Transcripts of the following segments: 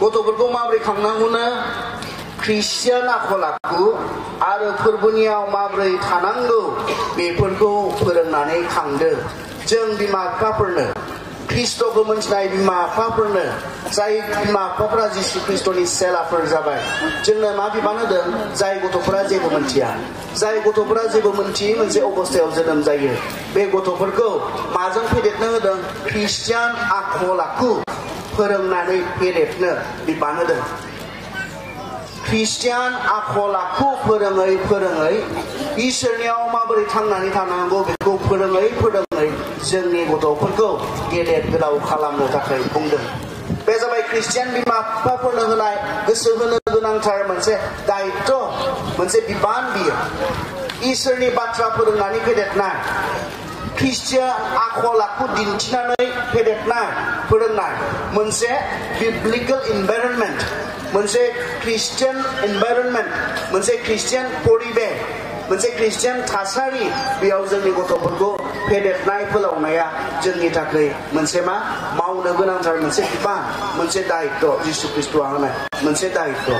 गथ'फोरखौ माबोरै खांनांगौनो ख्रिस्टियान आखल आखु आरो फोरबोनियाव माबोरै थानांगौ बेफोरखौ फोरोंनानै खांदो जों बिमा बिफाफोरनो ख्रिस्ट'खौ मोनथिनाय बिमा बिफाफोरनो जाय बिमा बिफाफोरा जिशु ख्रिस्ट'नि सेलाफोर जाबाय जोंनो मा बिबान होदों जाय गथ'फोरा जेबो मोनथिया जाय गथ'फोरा जेबो मोनथियै मोनसे अबस्थायाव जोनोम जायो बे गथ'फोरखौ माजों फेदेरनो होदों ख्रिस्टियान आखल आखु फोरोंनानै फेदेरनो बिबानहोदों ख्रिस्टियान आखल आखु फोरोङै फोरोङै इसोरनियाव माबोरै थांनानै थानांगौ बेखौ फोरोङै फोरोङै जोंनि गथ'फोरखौ गेदेर गोलाव खालामनो थाखाय बुंदों बे जाबाय ख्रिस्टियान बिमा बिफाफोरनो होनाय गोसो होनो गोनांथार मोनसे दायित्व मोनसे बिबान बियो इसोरनि बाथ्रा फोरोंनानै फेदेरनाय खृष्टिया आखल आखु दिन्थिनानै फेदेरना फोरोंनाय मोनसे बिब्लिकल इनभाइरनमेन्ट मोनसे खृष्टियान इनभाइरनमेन्ट मोनसे खृष्टियान परिबेस मोनसे खृष्टियान थासारि बेयाव जोंनि गथ'फोरखौ फेदेरनाय फोलावनाया जोंनि थाखाय मोनसे मा मावनो गोनांथार मोनसे बिफान मोनसे दायित्व जिसु ख्रिस्ट'आ होनाय मोनसे दायित्व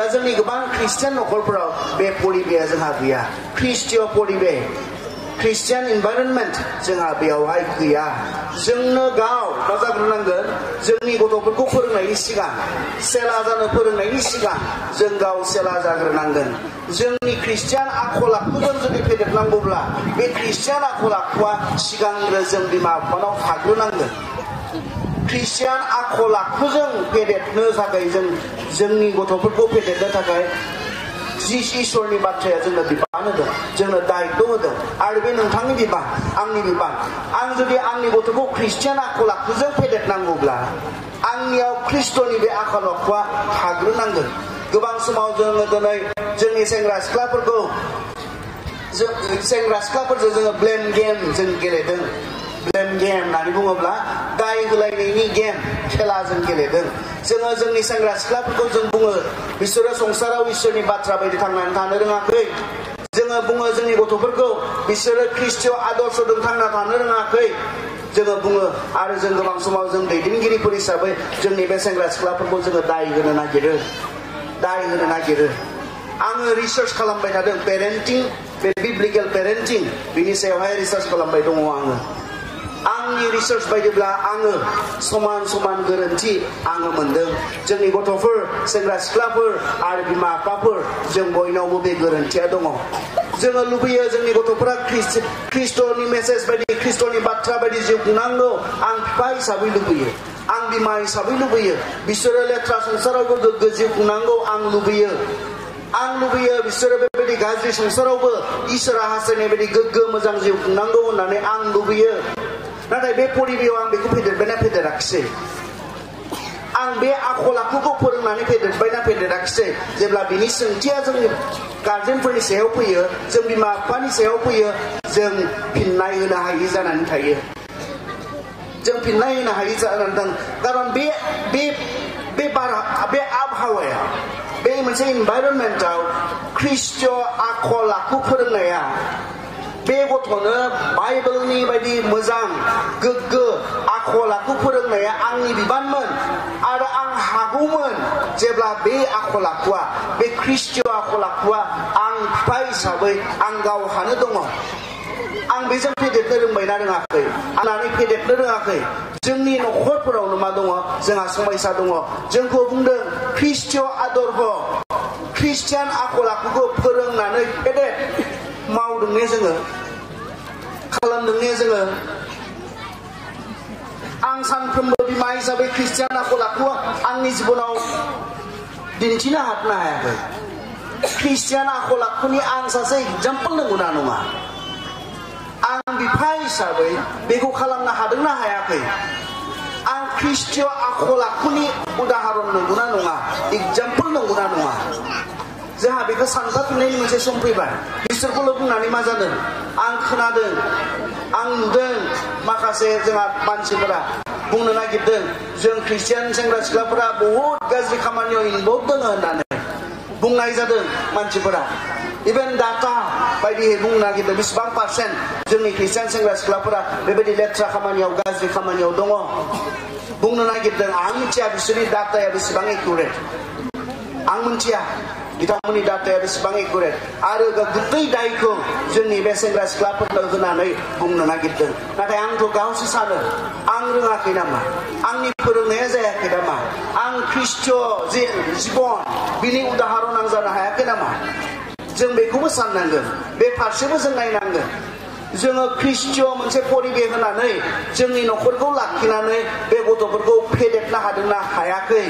दा जोंनि गोबां खृष्टियान न'खरफोराव बे परिबेसा जोंहा गैया खृष्टिय परिबेस Christian environment jengah biawai kia jeng negau baca kerenangan jeng ibu tuh perku perenai siga selaza ne perenai siga jeng gau selaza kerenangan jeng ni Christian aku lah kudon jadi pedek nanggu bla bi Christian aku lah kuah siga ngre jeng di maaf mana fakru nanggan Christian aku lah kudon pedek ne sakai jeng jeng ni ibu tuh perku pedek ne sakai जिस ईश्वरनि बाथ्राया जोंनो बिबान होदों जोंनो दायित्व होदों आरो बे नोंथांनि बिबान आंनि आखल आखुजों फेदेरनांगौब्ला आंनियाव ख्रिस्ट'नि आखल आखुआ थाग्रोनांगोन गोबां समाव जोङो दिनै जोंनि सेंग्रा सिख्लाफोरखौ जों सेंग्रा सिख्लाफोरजों जोङो ब्लेम गेम जों गेलेदों गेम होननानै नाय होलायनायनि गेम खेला जों गेलेदों जोङो जोंनि सेंग्रा सिख्लाफोरखौ जों बुङो बिसोरो संसाराव इसोरनि बाथ्रा बायदि थांनानै थानो रोङाखै जोङो बुङो जोंनि गथ'फोरखौ बिसोरो ख्रिस्टिय आदर्शजों थांना थानो रोङाखै जोङो बुङो आरो जों गोबां समाव जों दैदेनगिरिफोर हिसाबै जोंनि बे सेंग्रा सिख्लाफोरखौ जोङो दाय होनो नागिरो दाय होनो नागिरो आङो रिसार्च खालामबाय थादों पेरेन्टिं बे बिब्लिकेल पेरेन्टिं बिनि सायावहाय रिसार्च खालामबाय दङ आङो आंगी रिसर्च बायदिब्ला आङो समान समान गोरोन्थि आङो मोनदों जोंनि गथ'फोर सेंग्रा सिख्लाफोर आरो बिमा बिफाफोर जों बयनावबो बे गोरोन्थिया दङ जोङो लुबैयो जोंनि गथ'फोरा ख्रिस्ट'नि मेसेज बायदि ख्रिस्ट'नि बाथ्रा बायदि जिउ खुंनांगौ आं बिफा हिसाबै लुबैयो आं बिमा हिसाबै लुबैयो बिसोरो लेथ्रा संसारावबो गोग्गो जिउ खुंनांगौ आं लुबैयो आं लुबैयो बिसोरो बेबायदि गाज्रि संसारावबो इसोरा हास्थायनाय बायदि गोग्गो मोजां जिउ खुंनांगौ होननानै आं लुबैयो Nanti be puri biwang be kupidir bena pidir akse. Ang be aku laku ku purung nani pidir bena pidir akse. Jebla bini sentia jeng garden puri sehu puyo, jeng bima pani sehu puyo, jeng pinai una e hai zanan tayo. Jeng e. pinai una e hai zanan tang. Karon be be be bara be abhawaya. Be mense environmental Kristo akolaku purung ya bego thono bible ni baidi mojang goggo akhol aku फोरोंनाया आंनि बिबानमोन आरो आं हागौमोन जेब्ला बे आखल आखुआ बे ख्रिस्टीय आखल आखुआ आं बिफा हिसाबै आं गावहानो दङ आं बेजों फेदेरनो रोंबायना रोङाखै आंनानै फेदेरनो रोङाखै जोंनि न'खरफोरावनो मा दङ जोंहा समायसा दङ जोंखौ बुंदों ख्रिस्टीय आदर्भ ख्रिस्टियान आखल आखुखौ फोरोंनानै फेदेर dung nia zenga kalam dung nia zenga ang san kum bo bi mai zabe kristiana kola kua ang ni zibo nau din china hat ya be kristiana kola kuni ang sa se jampel dung guna nunga ang bi pai zabe be ko kalam ang kristiwa akola kuni udaharon nung guna nunga ijampel nung guna nunga जोंहा बेखौ सानफाफिननायनि मोनसे सम फैबाय बिसोरखौल' बुंनानै मा जादों आं खोनादों आं नुदों माखासे जोंहा मानसिफोरा बुंनो नागिरदों जों ख्रिस्टियान सेंग्रा सिख्लाफोरा बहुद गाज्रि खामानियाव इनभल्भ दङ होननानै बुंनाय जादों मानसिफोरा इभेन डाटा बायदियै बुंनो नागिरदों बेसेबां पार्सेन्ट जोंनि ख्रिस्टियान सेंग्रा सिख्लाफोरा बेबायदि लेथ्रा खामानियाव गाज्रि खामानियाव दङ बुंनो नागिरदों आं मिथिया बिसोरनि डाटाया बेसेबां एकुरेट आं मिथिया बिथांमोननि दाथाया बेसेबां एकुरेट आरो गोदै दायखौ जोंनि बे सेंग्रा सिख्लाफोरनो होनानै बुंनो नागिरदों नाथाय आंथ' गावसो सानो आं रोङाखै नामा आंनि फोरोंनाया जायाखै नामा आं ख्रिस्ट' जे जिबन बिनि उदाहरन आं जानो हायाखै नामा जों बेखौबो साननांगोन बे फारसेबो जों नायनांगोन जोङो ख्रिस्ट' मोनसे परिबे होनानै जोंनि न'खरखौ लाखिनानै बे गथ'फोरखौ फेदेरनो हादोंना हायाखै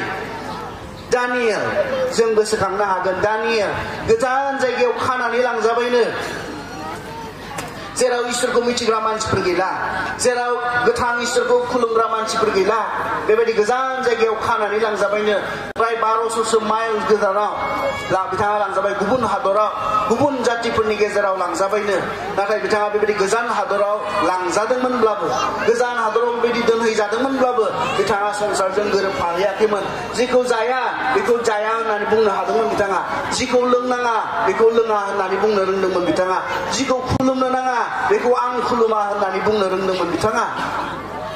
Daniel. Jeng besekang nahagan Daniel. Getahan zai geuk kanan hilang zabainu. जेराव इसोरखौ मिथिग्रा मानसिफोर गैला जेराव गोथां इसोरखौ खुलुमग्रा मानसिफोर गैला बेबायदि गोजान जायगायाव खानानै लांजाबायनो प्राय बार'स'सो माइल गोजानाव बिथाङा लांजाबाय गुबुन हादराव गुबुन जातिफोरनि गेजेराव लांजाबायनो नाथाय बिथाङा बेबायदि गोजान हादराव लांजादोंमोनब्लाबो गोजान हादराव बेबायदि दोनहैजादोंमोनब्लाबो बिथाङा संसारजों गोरोबफाहैयाखैमोन जेखौ जाया बेखौ जाया होननानै बुंनो हादोंमोन बिथाङा जिखौ लोंनाङा बेखौ लोङा होननानै बुंनो रोंदोंमोन बिथाङा जिखौ खुलुमनो नाङा bitanga beko ang kuluma na mibung nareng nang bitanga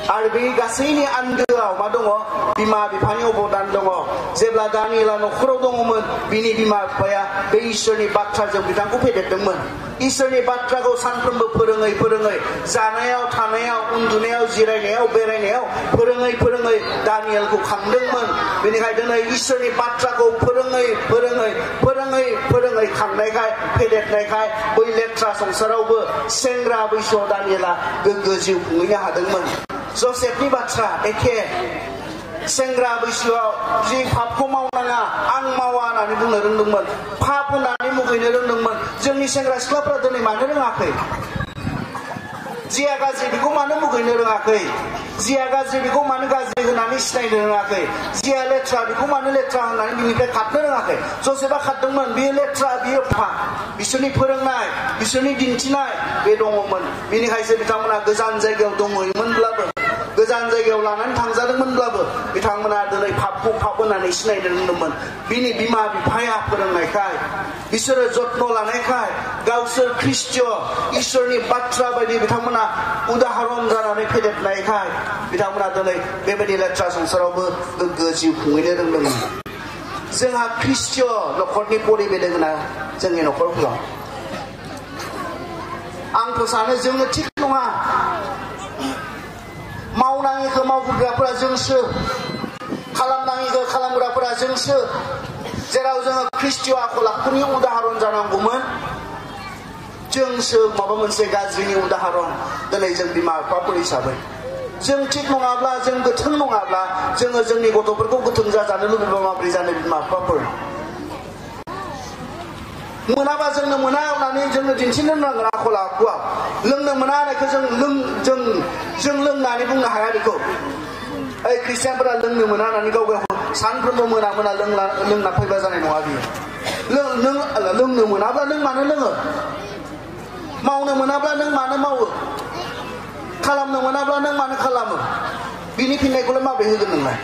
Arbi र ो बे गासैनि आ a ् द ो आ व मा दङ बिमा बिफानि अबदान दङ जेब्ला दानिएला न'खराव दङमोन बिनि बिमा बिफाया बे इसोरनि ब ा थ ् र ा ज ो bi t a n g ख ौ फेदेरदोंमोन इसोरनि बाथ्राखौ सानफ्रोमबो फोरोङै फोरोङै जानायाव थ ा न ा य u n d u n द ु न ा य ा व ज ि a ा b e r य ा व ब p र r e n g य i p फ r e n g ै i dani ै l k न k a n ख ौ खांदोंमोन बेनिखायनो दिनै इसोरनि ब ा थ ् e ा ख ौ फ ो र ो e ै फोरोङै e ो र ो ङ ै फ ो e ो ङ ै ख ां न ा n ख ा य फेदेरनायखाय a i bo iletra song s ब r स u bo s e n बैसोआव द ा न ि ए ल la g ग ् ग ो जिउ ख ुं ह ै a hadeng m ो n जसेफनि बाथ्रा एखे सेंग्रा बैसोआव जि फापखौ मावनाङा आं मावा होननानै बुंनो रोंदोंमोन फाप होननानै मुगैनो रोंदोंमोन जोंनि सेंग्रा सिख्लाफ्रा दिनै मानो रोङाखै जिया गाज्रि बेखौ मानो मुगैनो रोङाखै जिया गाज्रि बेखौ मानो गाज्रि होननानै सिनायनो रोङाखै जिया लेथ्रा बेखौ मानो लेथ्रा होननानै बिनिफ्राय खारनो रोङाखै जसेबा खारदोंमोन बियो लेथ्रा बियो फा बिसोरनि फोरोंनाय बिसोरनि दिन्थिनाय बे दङमोन बेनिखायसो बिथांमोना गोजान जायगायाव दंहैयोमोनब्लाबो गोजान जायगायाव लानानै थांजादोंमोनब्लाबो बिथांमोना दिनै फाबखौ फाब होननानै सिनायनो रोंदोंमोन बिनि बिमा बिफाया फोरोंनायखाय बिसोरो जत्न' लानायखाय गावसोर ख्रिस्टीय इसोरनि बाथ्रा बायदि बिथांमोना उदाहरन जानानै फेदेरनायखाय बिथांमोना दिनै बेबायदि लेथ्रा संसारावबो गोग्गो जिउ खुंहैनो रोंदोंमोन जोंहा ख्रिस्टीय न'खरनि परिबे दोङोना जोंनि न'खरफोराव आंबो सानो जोङो थिग नङा मावनाङिखौ मावबोग्राफोरा जोंसो खालामनाङिखौ खालामग्राफोरा जोंसो जेराव जोङो ख्रिस्टिय आखल आखुनि उदाहरन जानांगौमोन जोंसो माबा मोनसे गाज्रिनि उदाहरन दिनै जों बिमा बिफाफोर हिसाबै जों थिग नङाब्ला जों गोथों नङाब्ला जोङो जोंनि गथ'फोरखौ गोथों जाजानो लुबैबा माबोरै जानो बिमा बिफाफोर मोनाबा जोंनो मोना होननानै जोंनो दिन्थिनो नांगोन आखल आखुआ लोंनो मोना होननायखौ जों लों जों जों लोंनानै बुंनो हाया बेखौ ओइ ख्रिस्टियानफोरा लोंनो मोना होननानै गाव गाव सानफ्रोमबो मोना मोना लोंला लोंना फैबा जानाय नङा बियो लों नों लोंनो मोनाब्ला नों मानो लोङो मावनो मोनाब्ला नों मानो मावो खालामनो मोनाब्ला नों मानो खालामो बिनि फिननायखौलाय माबोरै होगोन नोंलाय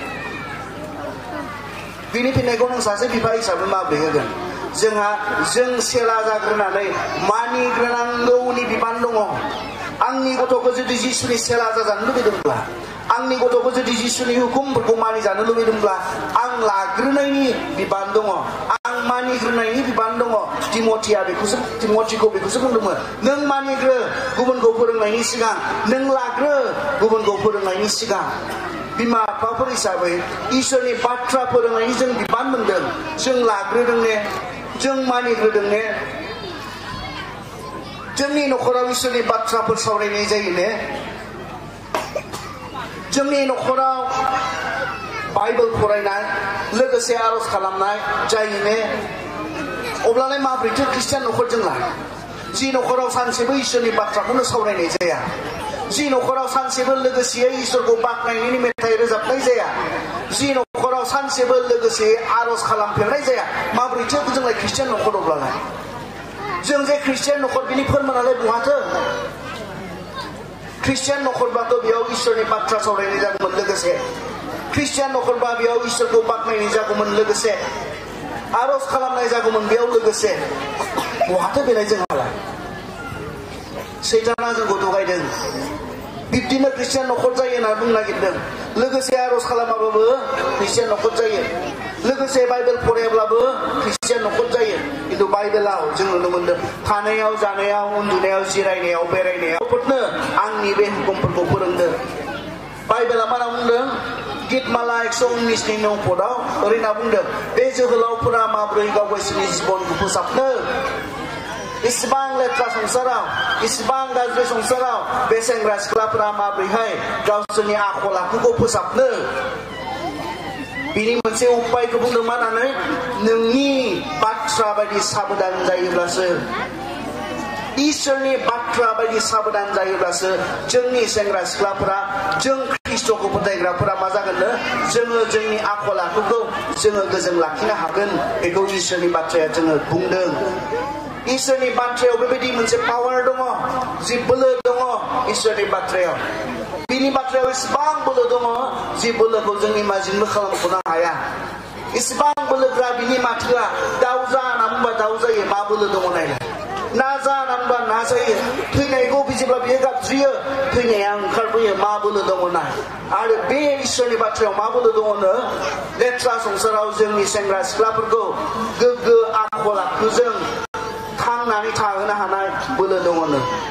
बिनि फिननायखौ नों सासे बिफा हिसाबै माबोरै होगोन jengha jeng selaza grenanai mani grenando uni di bandungo angni goto goto di jisuni selaza zandu di dumbla angni goto goto di jisuni hukum berkumani zandu di dumbla ang la ini di bandungo ang mani grenaini ini bandungo timoti abe kusum timoti kobe kusum dumbla neng mani gre gubun gopur ngai nisigang neng la gre gubun gopur ngai nisigang bima papa isawe isoni patra pura ngai jeng di bandung jeng lagre dengne जों मानिग्रोदों ने जोंनि न'खराव इसोरनि बाथ्राफोर सावरायनाय जायो ने जोंनि न'खराव बाइबल फरायनाय लोगोसे आर'ज खालामनाय जायो ने अब्लालाय माबोरैथो ख्रिस्टियान न'खर जोंलाय जि न'खराव सानसेबो इसोरनि बाथ्राखौनो सावरायनाय जाया जि न'खराव सानसेबो लोगोसेयै इसोरखौ बाख्नायनायनि मेथाइ रोजाबनाय जाया जि सानसेबो लोगोसे आर'ज खालामफेरनाय जाया माबोरैथो जोंलाय ख्रिस्टियान न'खर अब्लालाय जों जे ख्रिस्टियान न'खर बिनि फोरमानालाय बहाथो ख्रिस्टियान न'खरबाथ' बेयाव इसोरनि बाथ्रा सावरायनाय जागौमोन लोगोसे ख्रिस्टियान न'खरबा बेयाव इसोरखौ बाख्नायनाय जागौमोन लोगोसे आर'ज खालामनाय जागौमोन बेयाव लोगोसे बहाथो बेलाय जोंहालाय सैताना जोंखौ थगायदों बिब्दिनो ख्रिस्टियान न'खर जायो होनना बुंनो नागिरदों लोगोसे आर'ज खालामाब्लाबो ख्रिस्टियान न'खर जायो लोगोसे बाइबेल फरायाब्लाबो ख्रिस्टियान न'खर जायो खिन्थु बाइबेलाव जों नुनो मोन्दों थानायाव जानायाव उन्दुनायाव जिरायनायाव बेरायनायाव आंनि बे हुकुमफोरखौ फोरोंदों बाइबेला मा बुंदों गीतमाला एकस' उन्निसनि नौ ओरै होनना बुंदों बे जोहोलावफोरा माब्रै गाव गावसोरनि जिबनखौ फोसाबनो isbang letra song isbang gazu song beseng ras klap rama brihai gausuni aku laku ko pusap bini mense upai ko mana ne nengi batra badi sabudan jai blase Isherni batra bagi sabudan jai blase ras klap jeng kristo ko putai grap ra jeng kan jengni aku laku ko jeng gezeng lakina hagen ego isherni batra ya jeng bung Isani batrayaw berbeda moनसे power दङ जि बोलो दङ इसोरनि बाथ्रायाव बिनि बाथ्रायाव इसिबां बोलो दङ जि बोलोखौ जों इमाजिनबो खालामख'नो हाया इसिबां बोलोग्रा बिनि माथोआ दाउजा होनना बुंबा दाउ जायो मा बोलो दङ नायलाय ना जा होनना बुंबा ना जायो थैनायखौ जेब्ला बियो गाबज्रियो थैनाया ओंखारबोयो मा बोलो दङ ना आरो बे इसोरनि बाथ्रायाव मा बोलो दङनो लेथ्रा संसाराव जोंनि सेंग्रा सिख्लाफोरखौ गोग्गो आखल आखुजों นานิทาเอนะฮานายบุลนงนย